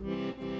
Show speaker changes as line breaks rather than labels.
you